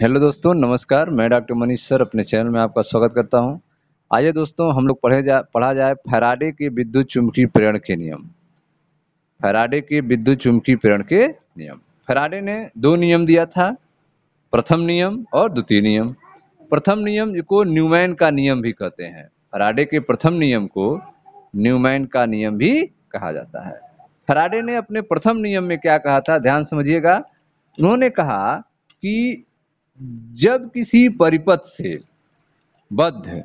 Hello दोस्तों, नमस्कार। मैं डॉक्टर मनीष सर, अपने चैनल में आपका स्वागत करता हूँ। आइए दोस्तों, हम लोग पढ़े जा, पढ़ा जाए फैराडे के विद्युत चुम्बकीय प्रेरण के नियम। फैराडे के विद्युत चुम्बकीय प्रेरण के नियम। फैराडे ने दो नियम दिया था, प्रथम नियम और द्वितीय नियम। प्रथम नियम को न्यूमैन का नियम भी कहते हैं। फराडे के प्रथम नियम को न्यूमैन का नियम भी कहा जाता है। फराडे ने अपने प्रथम नियम में क्या कहा था, ध्यान समझिएगा। उन्होंने कहा कि जब किसी परिपथ से बद्ध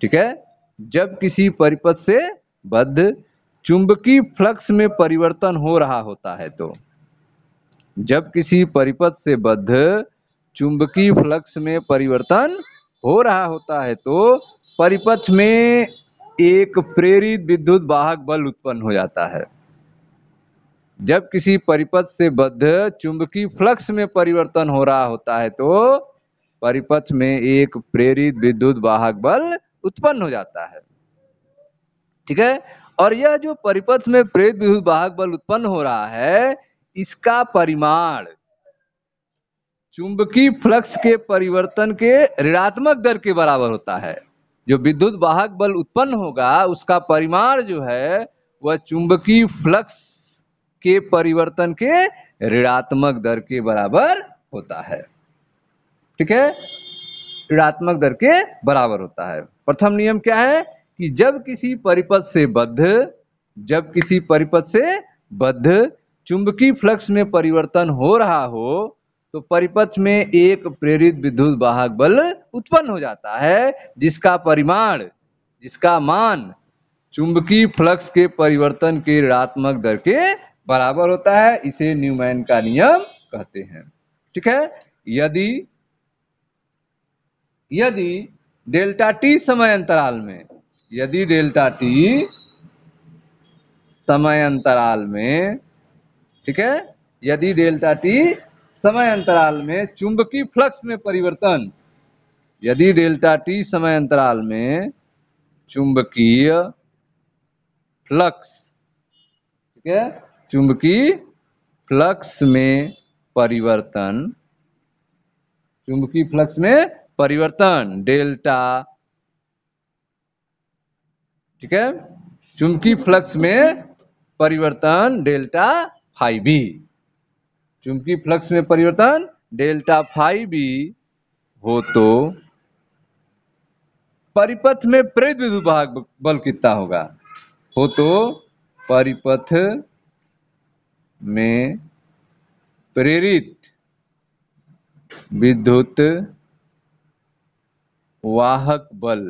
ठीक है? जब किसी परिपथ से बद्ध चुंबकीय फ्लक्स में परिवर्तन हो रहा होता है तो जब किसी परिपथ से बद्ध चुंबकीय फ्लक्स में परिवर्तन हो रहा होता है तो परिपथ में एक प्रेरित विद्युत वाहक बल उत्पन्न हो जाता है। जब किसी परिपथ से बद्ध चुंबकीय फ्लक्स में परिवर्तन हो रहा होता है तो परिपथ में एक प्रेरित विद्युत वाहक बल उत्पन्न हो जाता है। ठीक है? और यह जो परिपथ में प्रेरित विद्युत वाहक बल उत्पन्न हो रहा है, इसका परिमाण चुंबकीय फ्लक्स के परिवर्तन के ऋणात्मक दर के बराबर होता है। जो विद्युत वाहक बल उत्पन्न होगा, उसका परिमाण जो है, वह चुंबकीय फ्लक्स के परिवर्तन के ऋणात्मक दर के बराबर होता है। ठीक है? ऋणात्मक दर के बराबर होता है। प्रथम नियम क्या है? कि जब किसी परिपथ से बद्ध, जब किसी परिपथ से बद्ध चुंबकीय फ्लक्स में परिवर्तन हो रहा हो तो परिपथ में एक प्रेरित विद्युत वाहक बल उत्पन्न हो जाता है, जिसका परिमाण, जिसका मान चुंबकीय फ्लक्स के परिवर्तन के ऋणात्मक दर के बराबर होता है, इसे न्यूमैन का नियम कहते हैं। ठीक है? यदि यदि डेल्टा टी समय अंतराल में, यदि डेल्टा टी समय अंतराल में, ठीक है? यदि डेल्टा टी समय अंतराल में चुंबकीय फ्लक्स में परिवर्तन, यदि डेल्टा टी समय अंतराल में चुंबकीय फ्लक्स, ठीक है? चुंबकीय फ्लक्स में परिवर्तन। चुंबकीय फ्लक्स में परिवर्तन, डेल्टा। ठीक है? चुंबकीय फ्लक्स में परिवर्तन, डेल्टा फाइव बी। चुंबकीय फ्लक्स में परिवर्तन, डेल्टा फाइव बी हो तो परिपथ में प्रेरित विद्युत भाग बल कितना होगा? हो तो परिपथ में प्रेरित विद्युत वाहक बल,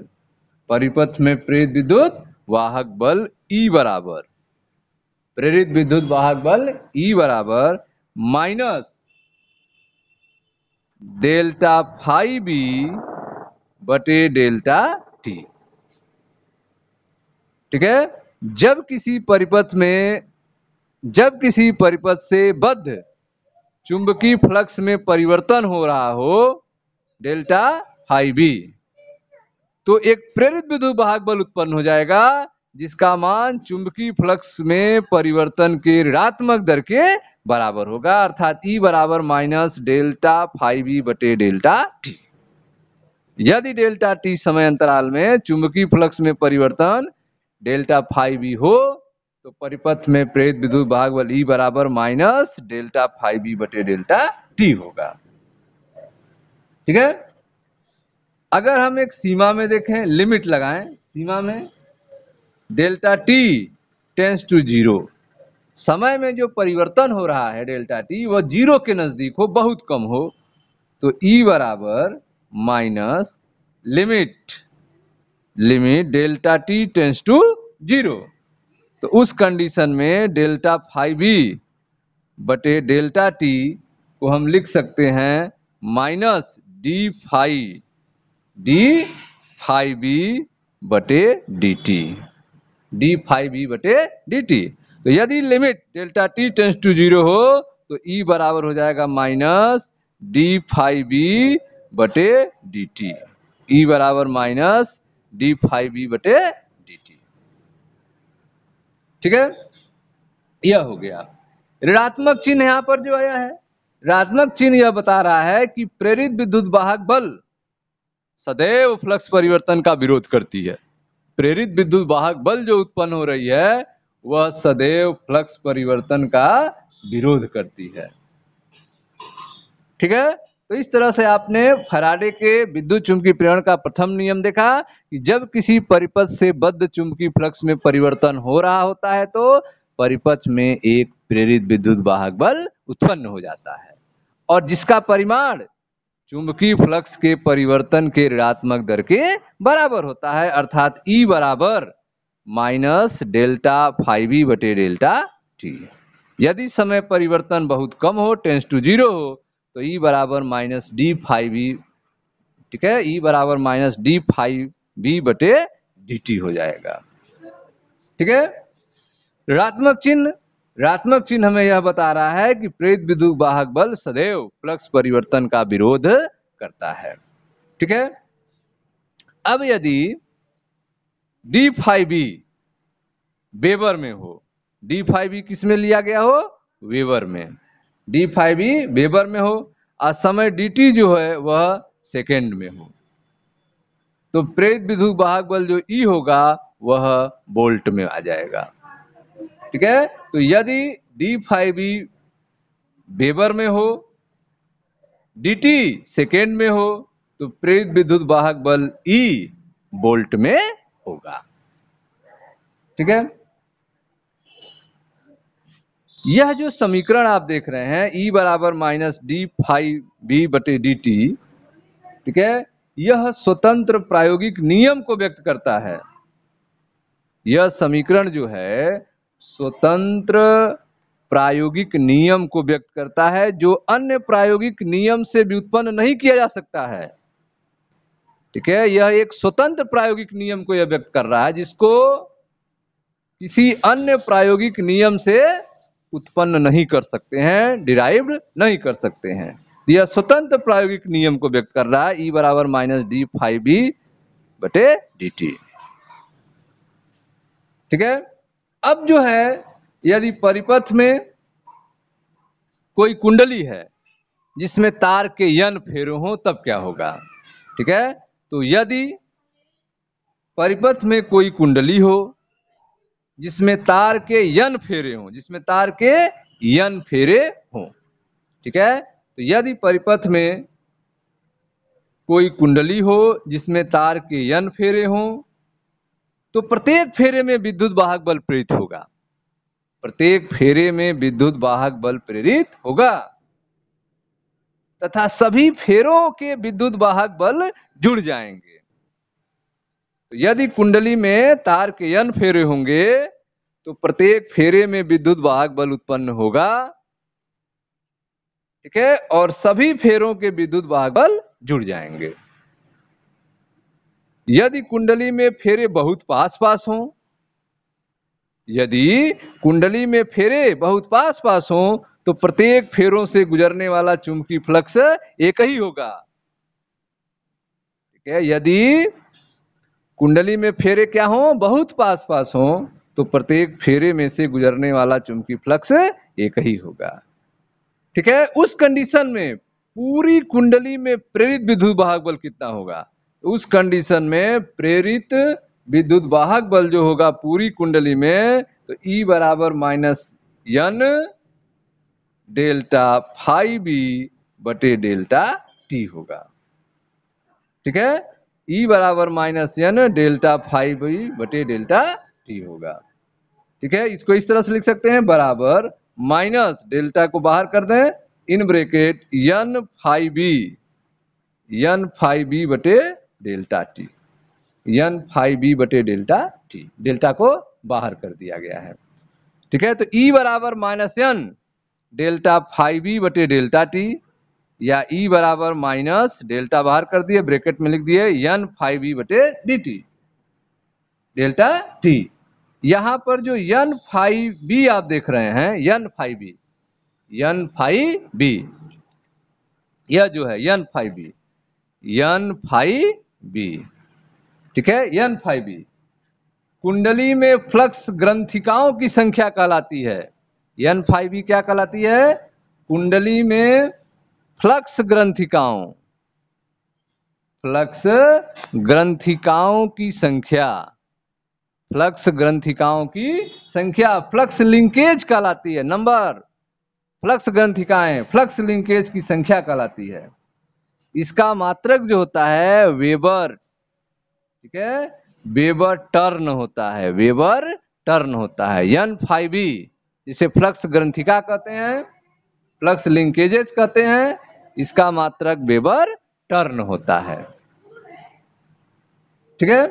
परिपथ में प्रेरित विद्युत वाहक बल ई बराबर। प्रेरित विद्युत वाहक बल ई बराबर माइनस डेल्टा फाइव बी बटे डेल्टा टी ठीक है? जब किसी परिपथ में जब किसी परिपथ से बद्ध चुंबकीय फ्लक्स में परिवर्तन हो रहा हो, डेल्टा फाइव बी तो एक प्रेरित विद्युत वाहक बल उत्पन्न हो जाएगा, जिसका मान चुंबकीय फ्लक्स में परिवर्तन के ऋणात्मक दर के बराबर होगा, अर्थात ई बराबर माइनस डेल्टा फाइव ई बटे डेल्टा टी। यदि डेल्टा टी समय अंतराल में चुंबकीय फ्लक्स में परिवर्तन डेल्टा फाइव ई हो तो परिपथ में प्रेरित विद्युत भाग बल ई बराबर माइनस डेल्टा फाइव ई बटे डेल्टा टी होगा। ठीक है? अगर हम एक सीमा में देखें, लिमिट लगाएँ, सीमा में delta T tends to zero समय में जो परिवर्तन हो रहा है डेल्टा टी वह ज़ीरो के नज़दीक हो, बहुत कम हो तो ई बराबर minus limit limit delta T tends to zero तो उस कंडीशन में डेल्टा फाइव बी बटे डेल्टा टी को हम लिख सकते हैं minus D five D five B बटे D T D five B बटे डी टी तो यदि limit delta T tends to zero हो तो ई बराबर हो जाएगा माइनस डी फाइव बी बटे डी टी ई बराबर माइनस डी फाइव बी बटे ठीक है? यह हो गया। ऋणात्मक चिन्ह यहाँ पर जो आया है, ऋणात्मक चिन्ह यह बता रहा है कि प्रेरित विद्युत वाहक बल सदैव फ्लक्स परिवर्तन का विरोध करती है। प्रेरित विद्युत वाहक बल जो उत्पन्न हो रही है, वह सदैव फ्लक्स परिवर्तन का विरोध करती है। ठीक है? तो इस तरह से आपने फराडे के विद्युत चुंबकीय प्रेरण का प्रथम नियम देखा कि जब किसी परिपथ से बद्ध चुंबकीय फ्लक्स में परिवर्तन हो रहा होता है तो परिपथ में एक प्रेरित विद्युत वाहक बल उत्पन्न हो जाता है। और जिसका परिमाण चुंबकीय फ्लक्स के परिवर्तन के ऋणात्मक दर के बराबर होता है, अर्थात E बराबर माइनस डेल्टा फाइव बटे डेल्टा टी यदि समय परिवर्तन बहुत कम हो, टेंस टू ज़ीरो हो तो E बराबर माइनस डी फाइव ई ठीक है? ई बराबर माइनस डी फाइव बी बटे डी टी हो जाएगा। ठीक है? ऋणात्मक चिन्ह ऋणात्मक चिन्ह हमें यह बता रहा है कि प्रेरित विद्युत वाहक बल सदैव फ्लक्स परिवर्तन का विरोध करता है। ठीक है? अब यदि डी फाइव वेबर में हो डी फाइव किसमें लिया गया हो? वेबर में। डी फाइव बी वेबर में हो और समय डी टी जो है, वह सेकेंड में हो। तो प्रेरित विद्युत वाहक बल जो ई होगा, वह बोल्ट में आ जाएगा। ठीक है? तो यदि डी फाइव बी वेबर में हो डी टी सेकेंड में हो तो प्रेरित विद्युत वाहक बल ई बोल्ट में होगा। ठीक है? यह जो समीकरण आप देख रहे हैं E बराबर माइनस डी फाइव बी बटे डी टी ठीक है? यह स्वतंत्र प्रायोगिक नियम को व्यक्त करता है। यह समीकरण जो है, स्वतंत्र प्रायोगिक नियम को व्यक्त करता है, जो अन्य प्रायोगिक नियम से व्युत्पन्न नहीं किया जा सकता है। ठीक है? यह एक स्वतंत्र प्रायोगिक नियम को यह व्यक्त कर रहा है, जिसको किसी अन्य प्रायोगिक नियम से उत्पन्न नहीं कर सकते हैं डिराइव्ड नहीं कर सकते हैं। यह स्वतंत्र प्रायोगिक नियम को व्यक्त कर रहा है ई बराबर माइनस डी फाइव बी बटे डी टी ठीक है? अब जो है, यदि परिपथ में कोई कुंडली है, जिसमें तार के यन फेरे हो, तब क्या होगा? ठीक है? तो यदि परिपथ में कोई कुंडली हो जिसमें तार के यन फेरे हों, जिसमें तार के यन फेरे हों। ठीक है? तो यदि परिपथ में कोई कुंडली हो, जिसमें तार के यन फेरे हों तो प्रत्येक फेरे में विद्युत वाहक बल प्रेरित होगा। प्रत्येक फेरे में विद्युत वाहक बल प्रेरित होगा। तथा सभी फेरों के विद्युत वाहक बल जुड़ जाएँगे। यदि कुंडली में तार के यन फेरे होंगे तो प्रत्येक फेरे में विद्युत वाहक बल उत्पन्न होगा। ठीक है? और सभी फेरों के विद्युत वाहक बल जुड़ जाएँगे। यदि कुंडली में फेरे बहुत पास पास हों, यदि कुंडली में फेरे बहुत पास पास हों तो प्रत्येक फेरों से गुजरने वाला चुंबकीय फ्लक्स एक ही होगा। ठीक है? यदि कुंडली में फेरे क्या हो? बहुत पास पास हो तो प्रत्येक फेरे में से गुजरने वाला चुंबकीय फ्लक्स एक ही होगा। ठीक है? उस कंडीशन में पूरी कुंडली में प्रेरित विद्युत वाहक बल कितना होगा? उस कंडीशन में प्रेरित विद्युत वाहक बल जो होगा पूरी कुंडली में तो E बराबर minus N delta five B बटे डेल्टा टी होगा। ठीक है? E बराबर minus N delta five B बटे डेल्टा टी होगा। ठीक है? इसको इस तरह से लिख सकते हैं, बराबर माइनस डेल्टा को बाहर कर दें इन bracket N five B N five B बटे delta T N five B बटे डेल्टा टी डेल्टा को बाहर कर दिया गया है। ठीक है? तो E बराबर minus N delta five B बटे डेल्टा टी या E बराबर माइनस डेल्टा बाहर कर दिए, ब्रैकेट में लिख दिए एन फाइव बी बटे डी टी डेल्टा टी यहाँ पर जो एन फाइव बी आप देख रहे हैं N five B N five B यह जो है N five B N five B ठीक है एन फाइव बी कुंडली में फ्लक्स ग्रंथिकाओं की संख्या कहलाती है। एन फाइव बी क्या कहलाती है? कुंडली में फ्लक्स ग्रंथिकाओं। फ्लक्स ग्रंथिकाओं की संख्या। फ्लक्स ग्रंथिकाओं की संख्या। फ्लक्स लिंकेज कहलाती है। नंबर। फ्लक्स ग्रंथिकाएँ फ्लक्स लिंकेज की संख्या कहलाती है। इसका मात्रक जो होता है, वेबर। ठीक है? वेबर टर्न होता है। वेबर टर्न होता है। यन फाइवी जिसे फ्लक्स ग्रंथिका कहते हैं, फ्लक्स लिंकेजेस कहते हैं इसका मात्रक बेबर टर्न होता है। ठीक है?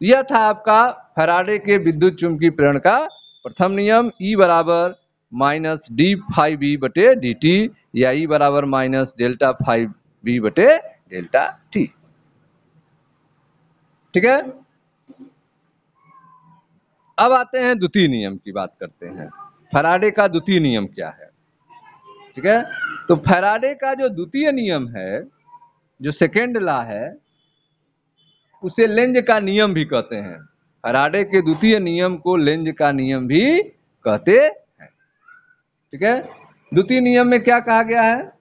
यह था आपका फराडे के विद्युत चुंबकीय प्रेरण का प्रथम नियम ई बराबर माइनस डी फाइव बी बटे डी टी या ई बराबर माइनस डेल्टा फाइव बी बटे डेल्टा टी ठीक है? अब आते हैं द्वितीय नियम की बात करते हैं। फराडे का द्वितीय नियम क्या है? ठीक है? तो फैराडे का जो द्वितीय नियम है, जो सेकेंड ला है, उसे लेंज का नियम भी कहते हैं। फैराडे के द्वितीय नियम को लेंज का नियम भी कहते हैं। ठीक है? द्वितीय नियम में क्या कहा गया है?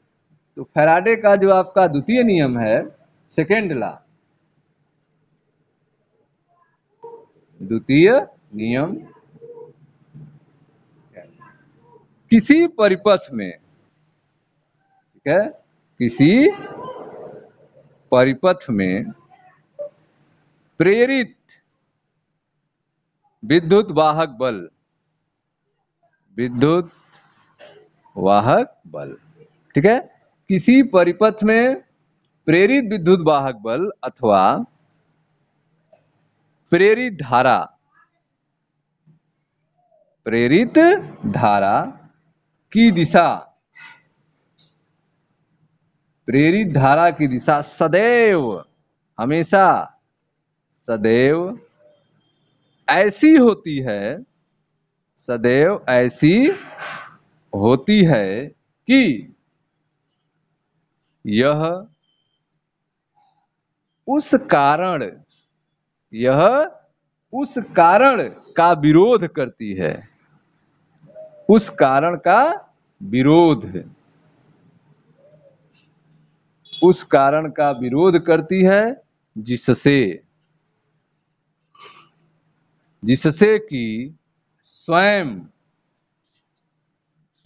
तो फैराडे का जो आपका द्वितीय नियम है, सेकेंड ला। द्वितीय नियम। किसी परिपथ में है किसी परिपथ में प्रेरित विद्युत वाहक बल, विद्युत वाहक बल, ठीक है? किसी परिपथ में प्रेरित विद्युत वाहक बल अथवा प्रेरित धारा प्रेरित धारा की दिशा प्रेरित धारा की दिशा सदैव, हमेशा सदैव ऐसी होती है, सदैव ऐसी होती है कि यह उस कारण, यह उस कारण का विरोध करती है। उस कारण का विरोध। उस कारण का विरोध करती है जिससे जिससे कि स्वयं,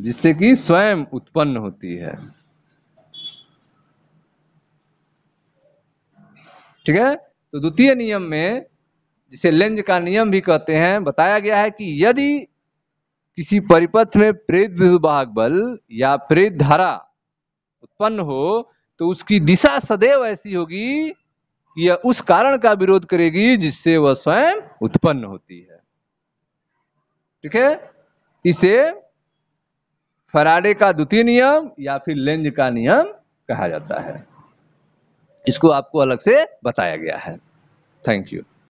जिससे कि स्वयं उत्पन्न होती है। ठीक है? तो द्वितीय नियम में, जिसे लेंज का नियम भी कहते हैं, बताया गया है कि यदि किसी परिपथ में प्रेत विद्युवाहक बल या प्रेत धारा उत्पन्न हो तो उसकी दिशा सदैव ऐसी होगी कि यह उस कारण का विरोध करेगी जिससे वह स्वयं उत्पन्न होती है। ठीक है? इसे फराडे का द्वितीय नियम या फिर लेंज का नियम कहा जाता है। इसको आपको अलग से बताया गया है। Thank you.